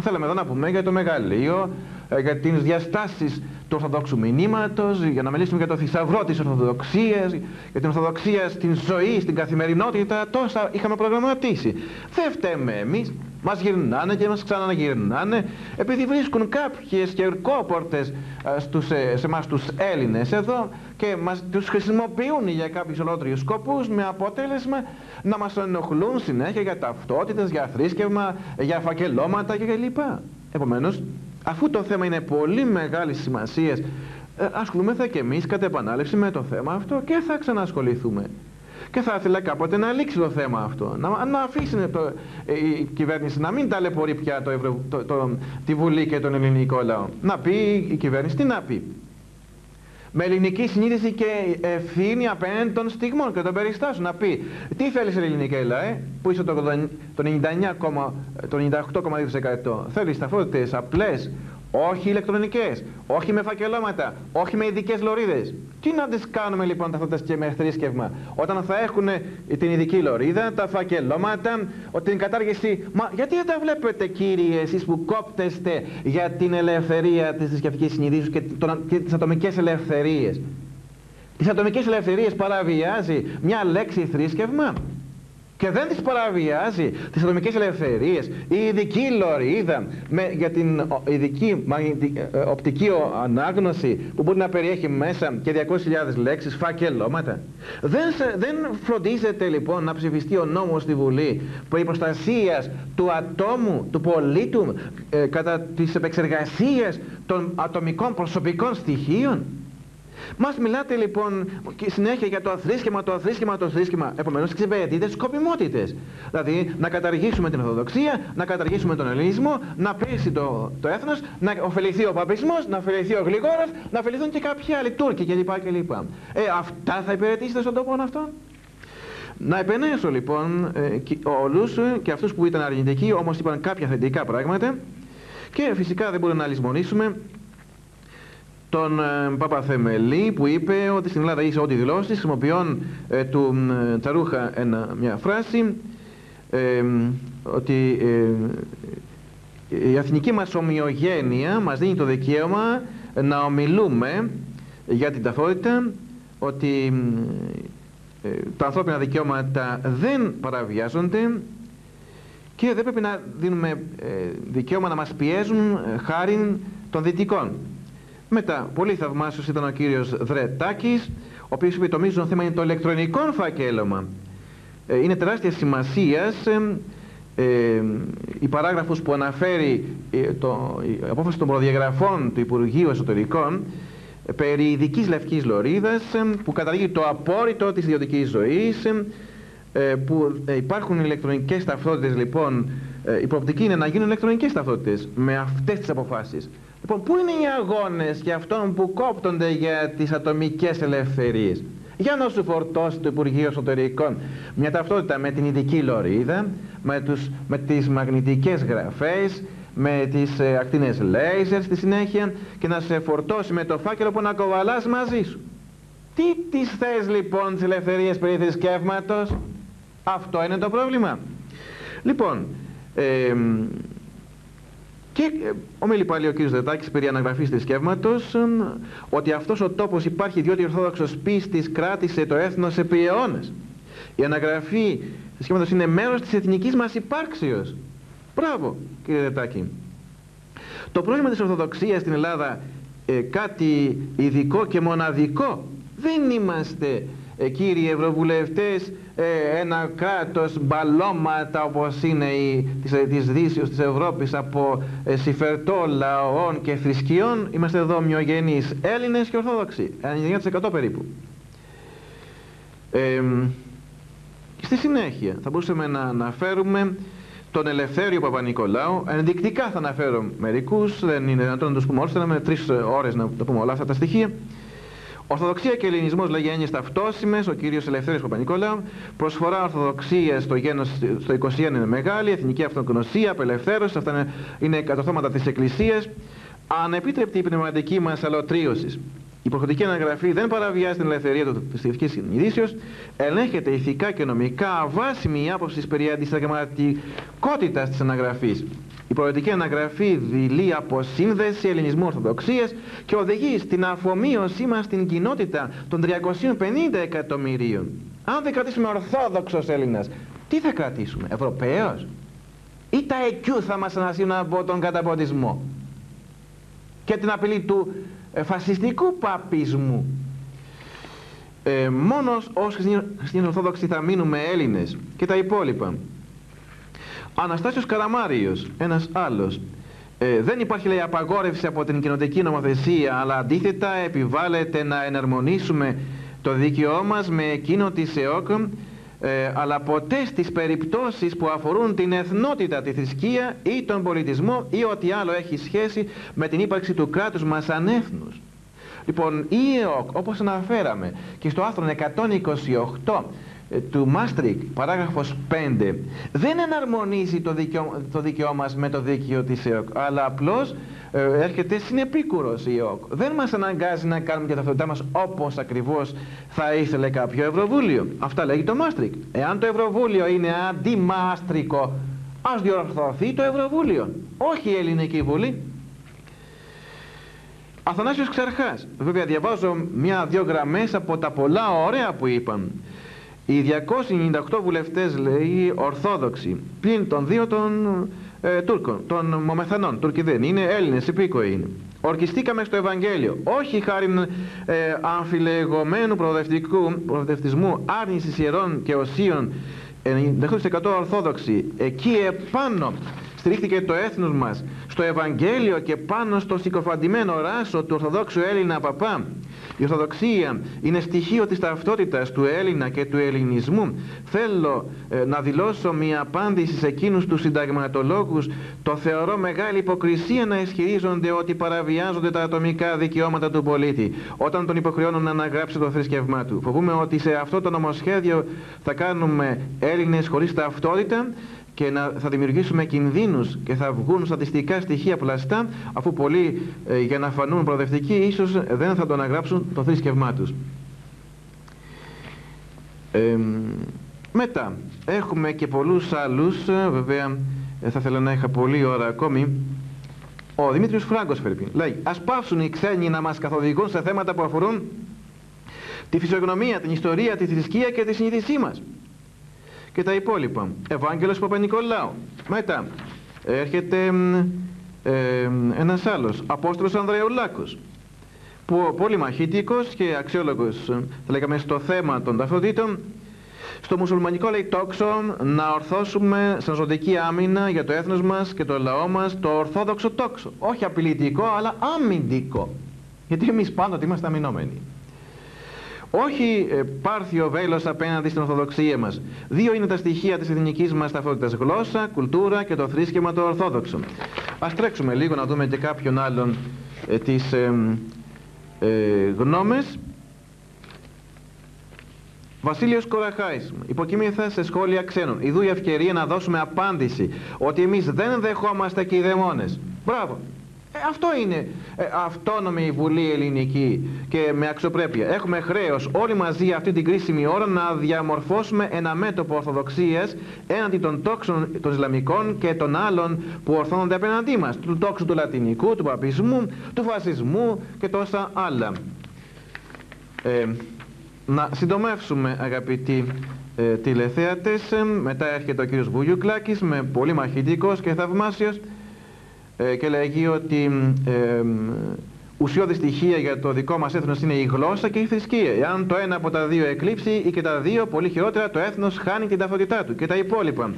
Θέλαμε εδώ να πούμε για το μεγαλείο, ε, για τις διαστάσεις του Ορθοδόξου μηνύματος, για να μιλήσουμε για το θησαυρό της Ορθοδοξίας, για την Ορθοδοξία στην ζωή, στην καθημερινότητα, τόσα είχαμε προγραμματίσει. Δεν φταίμε εμείς, μας γυρνάνε και μας ξαναγυρνάνε, επειδή βρίσκουν κάποιες κερκόπορτες ε, στους, ε, σε εμάς τους Έλληνες εδώ και μας, τους χρησιμοποιούν για κάποιους ολότριους σκοπούς με αποτέλεσμα να μας ενοχλούν συνέχεια για ταυτότητες, για θρήσκευμα, για φακελώματα και κλπ. Επομένως, αφού το θέμα είναι πολύ μεγάλης σημασίας, ε, ασχολούμεθα και εμείς κατά επανάληψη με το θέμα αυτό και θα ξανασχοληθούμε. Και θα ήθελα κάποτε να λήξει το θέμα αυτό. Να, να αφήσει το, ε, η κυβέρνηση να μην ταλαιπωρεί πια το, το, το, τη Βουλή και τον ελληνικό λαό. Να πει η κυβέρνηση τι να πει με ελληνική συνείδηση και ευθύνη απέναντι των στιγμών και των περιστάσεων. Να πει τι θέλεις η ελληνική Ελλάδα, που είσαι το, το 98,2%. Θέλεις ταυτότητες απλές, όχι ηλεκτρονικές, όχι με φακελώματα, όχι με ειδικές λωρίδες. Τι να τις κάνουμε λοιπόν ταυτότητες και με θρήσκευμα, όταν θα έχουν την ειδική λωρίδα, τα φακελώματα, την κατάργηση... Μα γιατί δεν τα βλέπετε κύριοι εσείς που κόπτεστε για την ελευθερία της θρησκευτικής συνειδήσεως και, και τις ατομικές ελευθερίες; Τις ατομικές ελευθερίες παραβιάζει μια λέξη θρήσκευμα; Και δεν τις παραβιάζει τις ατομικές ελευθερίες. Η ειδική λωρίδα με, για την ειδική ε, οπτική ανάγνωση που μπορεί να περιέχει μέσα και 200.000 λέξεις φακελώματα. Δεν, δεν φροντίζεται λοιπόν να ψηφιστεί ο νόμος στη Βουλή η προστασίας του ατόμου, του πολίτου ε, κατά της επεξεργασίας των ατομικών προσωπικών στοιχείων μας μιλάτε λοιπόν και συνέχεια για το αθρήσκεμα, το αθρήσκεμα, το αθρήσκεμα. Επομένως εξυπηρετείτε σκοπιμότητες. Δηλαδή να καταργήσουμε την Ορθοδοξία, να καταργήσουμε τον Ελληνισμό, να πέσει το, το έθνος, να ωφεληθεί ο παπισμός, να ωφεληθεί ο Γλυγόρας, να ωφεληθούν και κάποιοι άλλοι Τούρκοι κλπ. κλπ. Ε, αυτά θα υπηρετήσετε στον τόπο αυτό. Να επενέσω λοιπόν ε, όλους ε, και αυτούς που ήταν αρνητικοί όμως είπαν κάποια θετικά πράγματα και φυσικά δεν μπορούμε να λησμονήσουμε τον ε, Παπαθεμελή που είπε ότι στην Ελλάδα είσαι ό,τι δηλώσεις χρησιμοποιών ε, του ε, Τσαρούχα ένα, μια φράση ε, ότι η εθνική μας ομοιογένεια μας δίνει το δικαίωμα να ομιλούμε για την ταυτότητα ότι τα ανθρώπινα δικαιώματα δεν παραβιάζονται και δεν πρέπει να δίνουμε δικαίωμα να μας πιέζουν χάρη των δυτικών. Μετά, πολύ θαυμάσιος ήταν ο κύριος Δρετάκης, ο οποίος είπε το μείζον θέμα είναι το ηλεκτρονικό φακέλωμα. Ε, είναι τεράστιας σημασίας ε, ε, η παράγραφος που αναφέρει ε, το, η απόφαση των προδιαγραφών του Υπουργείου Εσωτερικών ε, περί ειδικής λευκής λωρίδας που καταργεί το απόρριτο της ιδιωτικής ζωής που υπάρχουν ηλεκτρονικές ταυτότητες λοιπόν η προοπτική είναι να γίνουν ηλεκτρονικές ταυτότητες με αυτές τις αποφάσεις Λοιπόν, πού είναι οι αγώνες για αυτόν που κόπτονται για τις ατομικές ελευθερίες; Για να σου φορτώσει το Υπουργείο Εσωτερικών μια ταυτότητα με την ειδική λωρίδα, με, τους, με τις μαγνητικές γραφές, με τις ε, ακτίνες λέιζερ στη συνέχεια και να σε φορτώσει με το φάκελο που να κοβαλάς μαζί σου. Τι τις θες λοιπόν τις ελευθερίες περί θρησκεύματος; Αυτό είναι το πρόβλημα. Λοιπόν, ε, και ε, ομιλεί πάλι ο κ. Δετάκης περί αναγραφής θρησκεύματος ότι αυτός ο τόπος υπάρχει διότι ο Ορθόδοξος πίστης κράτησε το έθνος επί αιώνες. Η αναγραφή θρησκεύματος είναι μέρος της εθνικής μας υπάρξεως. Μπράβο κ. Δετάκη. Το πρόβλημα της Ορθοδοξίας στην Ελλάδα ε, κάτι ειδικό και μοναδικό. Δεν είμαστε ε, κύριοι Ευρωβουλευτές ε, ένα κράτος μπαλώματα όπως είναι η, της, της Δύσεως της Ευρώπης από ε, συμφερτό λαών και θρησκειών είμαστε εδώ ομοιογενείς Έλληνες και Ορθόδοξοι. 99% περίπου. Ε, στη συνέχεια θα μπορούσαμε να αναφέρουμε τον Ελευθέριο Παπα-Νικολάου. Ενδεικτικά θα αναφέρω μερικούς δεν είναι δυνατόν να τους πούμε όλους θέλαμε τρεις ώρες να τα πούμε όλα αυτά τα στοιχεία Ορθοδοξία και Ελληνισμός λέγει έννοιες ταυτόσιμες, ο κύριος Ελευθέρης Παπα-Νικόλαου. Προσφορά Ορθοδοξίας στο γένος στο 21 είναι μεγάλη, εθνική αυτογνωσία, απελευθέρωση, αυτά είναι, είναι κατορθώματα της Εκκλησίας. Ανεπίτρεπτη η πνευματική μας αλωτρίωσης. Η προφορική αναγραφή δεν παραβιάζει την ελευθερία του θρησκευτική συνειδήσεως, ελέγχεται ηθικά και νομικά αβάσιμη η άποψη περί αντισταγματικότητα της αναγραφής. Η προαιρετική αναγραφή δηλεί αποσύνδεση ελληνισμού ορθοδοξίας και οδηγεί στην αφομοίωσή μας στην κοινότητα των 350 εκατομμυρίων. Αν δεν κρατήσουμε ορθόδοξος Έλληνας, τι θα κρατήσουμε, Ευρωπαίος; Ή τα εκιού θα μας ανασύρουν από τον καταποντισμό και την απειλή του ε, φασιστικού παπισμού; Ε, μόνος ως στην Ορθόδοξη θα μείνουμε Έλληνες και τα υπόλοιπα. Αναστάσιος Καραμάριος, ένας άλλος, ε, δεν υπάρχει λέει απαγόρευση από την κοινοτική νομοθεσία αλλά αντίθετα επιβάλλεται να εναρμονίσουμε το δίκαιό μας με εκείνο της ΕΟΚ ε, αλλά ποτέ στις περιπτώσεις που αφορούν την εθνότητα, τη θρησκεία ή τον πολιτισμό ή ό,τι άλλο έχει σχέση με την ύπαρξη του κράτους μας ανέθνους. Λοιπόν, η ΕΟΚ, όπως αναφέραμε και στο άρθρο 128 ε, του Μάστρικ, παράγραφος 5, δεν εναρμονίζει το δίκαιο, το δίκαιό μας με το δίκαιο της ΕΟΚ, αλλά απλώς ε, έρχεται συνεπίκουρος η ΕΟΚ. Δεν μας αναγκάζει να κάνουμε και τα ταυτότητά μας όπως ακριβώς θα ήθελε κάποιο Ευρωβούλιο. Αυτά λέγει το Μάστρικ. Εάν το Ευρωβούλιο είναι αντιμάστρικο, ας διορθωθεί το Ευρωβούλιο, όχι η Ελληνική Βουλή. Αθανάσιος Ξαρχάς. Βέβαια διαβάζω μια-δυο γραμμές από τα πολλά ωραία που είπαν. Οι 298 βουλευτές λέει ορθόδοξοι, πλην των δύο των ε, Τούρκων, των Μομεθανών, Τούρκοι δεν είναι, Έλληνες υπήκοοι είναι. Ορκιστήκαμε στο Ευαγγέλιο, όχι χάρη ε, αμφιλεγωμένου προοδευτισμού, άρνησης ιερών και οσίων, 90% ορθόδοξοι, εκεί επάνω στηρίχθηκε το έθνος μας στο Ευαγγέλιο και πάνω στο συκοφαντημένο ράσο του Ορθοδόξου Έλληνα παπά. Η Ορθοδοξία είναι στοιχείο της ταυτότητας του Έλληνα και του ελληνισμού. Θέλω ε, να δηλώσω μια απάντηση σε εκείνους τους συνταγματολόγους. Το θεωρώ μεγάλη υποκρισία να ισχυρίζονται ότι παραβιάζονται τα ατομικά δικαιώματα του πολίτη όταν τον υποχρεώνουν να αναγράψει το θρησκευμά του. Φοβούμε ότι σε αυτό το νομοσχέδιο θα κάνουμε Έλληνες χωρίς ταυτότητα και να, θα δημιουργήσουμε κινδύνους και θα βγουν στατιστικά στοιχεία πλαστά αφού πολλοί ε, για να φανούν προοδευτικοί ίσως δεν θα το αναγράψουν το θρησκευμά τους. μετά έχουμε και πολλούς άλλους ε, βέβαια ε, θα ήθελα να είχα πολλή ώρα ακόμη ο Δημήτριος Φράγκος Φερπίν λέει ας πάψουν οι ξένοι να μας καθοδηγούν σε θέματα που αφορούν τη φυσιογνωμία, την ιστορία, τη θρησκεία και τη συνείδησή μας και τα υπόλοιπα. Ευάγγελος Παπα-Νικολάου. Μετά έρχεται ε, ένας άλλος, Απόστολος Ανδρεουλάκος, που πολύ μαχητικός και αξιόλογος, θα λέγαμε, στο θέμα των ταυτοτήτων, στο μουσουλμανικό λέει τόξο να ορθώσουμε σαν ζωτική άμυνα για το έθνος μας και το λαό μας το ορθόδοξο τόξο. Όχι απειλητικό αλλά αμυντικό. Γιατί εμείς πάντοτε είμαστε αμυνόμενοι όχι ε, πάρθιο βέλος απέναντι στην Ορθοδοξία μας. Δύο είναι τα στοιχεία της εθνικής μας ταυτότητας γλώσσα, κουλτούρα και το θρήσκευμα το Ορθόδοξο. Ας τρέξουμε λίγο να δούμε και κάποιον άλλον ε, τις ε, ε, γνώμες. Βασίλειος Κοραχάης, υποκείμηθα σε σχόλια ξένων. Ιδού η ευκαιρία να δώσουμε απάντηση ότι εμείς δεν δεχόμαστε και οι δαιμόνες. Μπράβο. Ε, αυτό είναι ε, αυτόνομη η Βουλή Ελληνική και με αξιοπρέπεια. Έχουμε χρέος όλοι μαζί αυτή την κρίσιμη ώρα να διαμορφώσουμε ένα μέτωπο ορθοδοξίας έναντι των τόξων των Ισλαμικών και των άλλων που ορθώνονται απέναντί μας. Του τόξου του λατινικού, του παπισμού, του φασισμού και τόσα άλλα. Ε, να συντομεύσουμε αγαπητοί ε, τηλεθέατες. Ε, μετά έρχεται ο κύριος Βουγιουκλάκης με πολύ μαχητικός και θαυμάσιος ε, και λέγει ότι ε, ουσιώδη στοιχεία για το δικό μας έθνος είναι η γλώσσα και η θρησκεία. Εάν το ένα από τα δύο εκλείψει ή και τα δύο, πολύ χειρότερα το έθνος χάνει την ταυτότητά του και τα υπόλοιπα.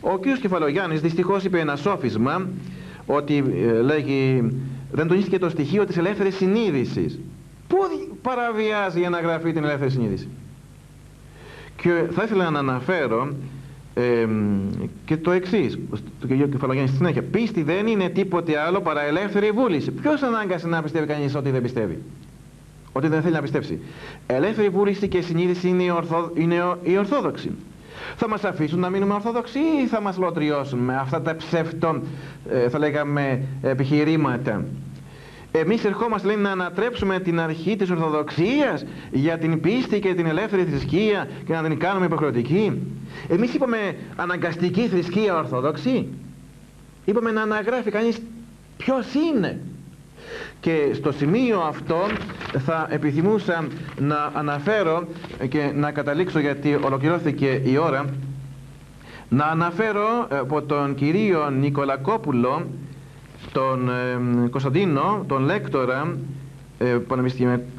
Ο κ. Κεφαλογιάννης δυστυχώς είπε ένα σόφισμα ότι ε, λέγει δεν τονίστηκε το στοιχείο της ελεύθερης συνείδησης. Πού παραβιάζει η αναγραφή την ελεύθερη συνείδηση; Και θα ήθελα να αναφέρω ε, και το εξής, το κ. Κεφαλογέννη στη συνέχεια. Πίστη δεν είναι τίποτε άλλο παρά ελεύθερη βούληση. Ποιος ανάγκασε να πιστεύει κανείς ότι δεν πιστεύει, ότι δεν θέλει να πιστέψει. Ελεύθερη βούληση και συνείδηση είναι η, ορθο, είναι η ορθόδοξη. Θα μας αφήσουν να μείνουμε ορθόδοξοι ή θα μας λωτριώσουν με αυτά τα ψεύτων, ε, θα λέγαμε, επιχειρήματα; Εμείς ερχόμαστε λέει, να ανατρέψουμε την αρχή της Ορθοδοξίας για την πίστη και την ελεύθερη θρησκεία και να την κάνουμε υποχρεωτική. Εμείς είπαμε αναγκαστική θρησκεία Ορθόδοξη. Είπαμε να αναγράφει κανείς ποιος είναι. Και στο σημείο αυτό θα επιθυμούσα να αναφέρω και να καταλήξω γιατί ολοκληρώθηκε η ώρα να αναφέρω ε, από τον κυρίο Νικολακόπουλο τον ε, Κωνσταντίνο, τον λέκτορα ε,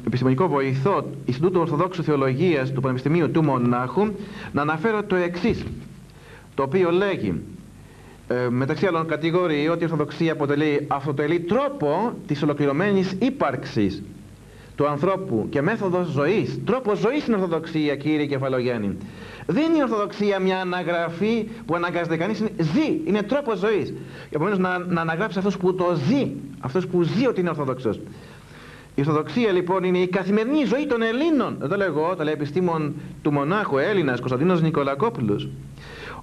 επιστημονικό βοηθό Ινστιτούτου Ορθοδόξου Θεολογίας του Πανεπιστημίου του Μονάχου να αναφέρω το εξής το οποίο λέγει ε, μεταξύ άλλων κατηγορεί ότι η Ορθοδοξία αποτελεί, αυτοτελεί τρόπο της ολοκληρωμένης ύπαρξης του ανθρώπου και μέθοδος ζωής. Τρόπος ζωής είναι η Ορθοδοξία, κύριε Κεφαλογέννη. Δεν είναι η Ορθοδοξία μια αναγραφή που αναγκάζεται κανείς, είναι ζει, είναι τρόπος ζωής. Επομένως να, να αναγράψει αυτός που το ζει, αυτός που ζει ότι είναι Ορθοδοξός. Η Ορθοδοξία λοιπόν είναι η καθημερινή ζωή των Ελλήνων. Εδώ λέω εγώ, το λέει επιστήμον του μονάχου Έλληνας Κωνσταντίνος Νικολακόπουλος.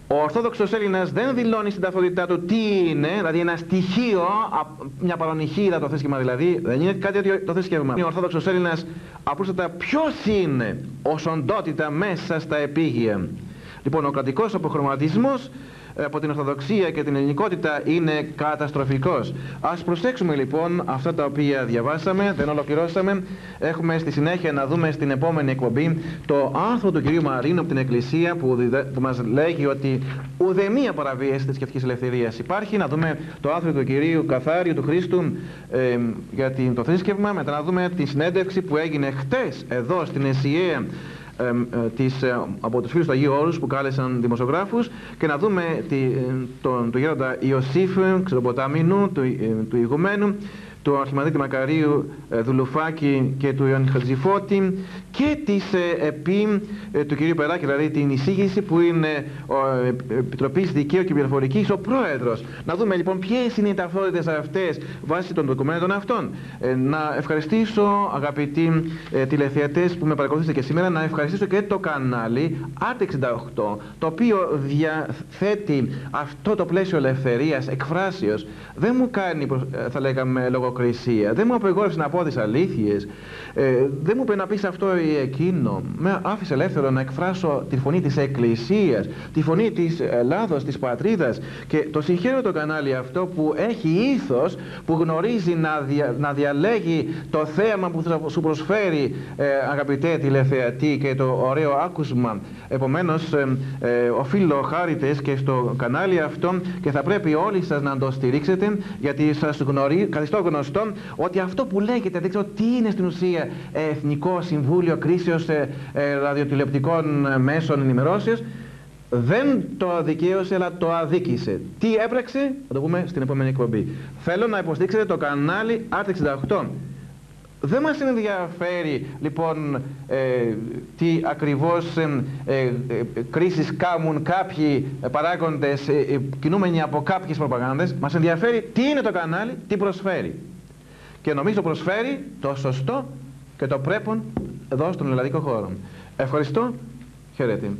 Ο Ορθόδοξος Έλληνας δεν δηλώνει στην ταυτότητά του τι είναι, δηλαδή ένα στοιχείο, μια παρονυχίδα το θέσχημα δηλαδή, δεν είναι κάτι τέτοιο το θέσχημα. Ο Ορθόδοξος Έλληνας απλούστατα ποιος είναι ως οντότητα μέσα στα επίγεια. Λοιπόν, ο κρατικός αποχρωματισμός από την Ορθοδοξία και την ελληνικότητα είναι καταστροφικός. Ας προσέξουμε λοιπόν αυτά τα οποία διαβάσαμε, δεν ολοκληρώσαμε. Έχουμε στη συνέχεια να δούμε στην επόμενη εκπομπή το άρθρο του κυρίου Μαρίνου από την Εκκλησία που, που μας λέγει ότι ουδεμία παραβίαση της σκεφτικής ελευθερίας υπάρχει. Να δούμε το άρθρο του κυρίου Καθάριου του Χρήστου ε, για το θρήσκευμα. Μετά να δούμε τη συνέντευξη που έγινε χτες εδώ στην ΕΣΥΕ ε, της, ε, από τους φίλους του Αγίου Όρους που κάλεσαν δημοσιογράφους και να δούμε τη, ε, τον, τον γέροντα Ιωσήφ, ξεροποτάμινου, του, του ηγουμένου του Αρχιμανδίτη Μακαρίου ε, Δουλουφάκη και του Ιωάννη Χατζηφώτη και της ε, ΕΠΗ ε, του κ. Περάκη, δηλαδή την εισήγηση που είναι ο Επιτροπής Δικαίου και Πληροφορικής, ο πρόεδρος. Να δούμε λοιπόν ποιες είναι οι ταυτότητες αυτές βάσει των δοκιμέντων αυτών. να ευχαριστήσω αγαπητοί τηλεθεατές που με παρακολουθήσετε και σήμερα, να ευχαριστήσω και το κανάλι AT68, το οποίο διαθέτει αυτό το πλαίσιο ελευθερίας, εκφράσεως. Δεν μου κάνει, θα λέγαμε, λόγω λογοκρισία. Δεν μου απεγόρευσε να πω τις αλήθειες. Ε, δεν μου είπε να πεις αυτό ή εκείνο. Με άφησε ελεύθερο να εκφράσω τη φωνή της Εκκλησίας, τη φωνή της Ελλάδος, της πατρίδας. Και το συγχαίρω το κανάλι αυτό που έχει ήθος, που γνωρίζει να, δια, να διαλέγει το θέαμα που θα σου προσφέρει, ε, αγαπητέ τηλεθεατή, και το ωραίο άκουσμα. Επομένως, ε, ε, οφείλω χάρητε και στο κανάλι αυτό και θα πρέπει όλοι σας να το στηρίξετε, γιατί σας γνωρίζω, καθιστώ γνωστό ότι αυτό που λέγεται, δεν ξέρω τι είναι στην ουσία Εθνικό Συμβούλιο Κρίσεως ε, ε, Ραδιοτηλεοπτικών Μέσων Ενημερώσεως, δεν το δικαίωσε αλλά το αδίκησε. Τι έπραξε, θα το πούμε στην επόμενη εκπομπή. Θέλω να υποστήξετε το κανάλι Art68. Δεν μας ενδιαφέρει λοιπόν ε, τι ακριβώς ε, ε, κρίσεις κάμουν κάποιοι παράγοντες ε, κινούμενοι από κάποιες προπαγάνδες. Μας ενδιαφέρει τι είναι το κανάλι, τι προσφέρει. Και νομίζω προσφέρει το σωστό και το πρέπον εδώ στον ελλαδικό χώρο. Ευχαριστώ. Χαιρέτη.